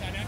เ